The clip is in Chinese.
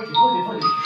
快点快点快点